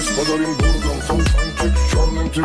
Gospodarim burgą, są fanki, czarnym tym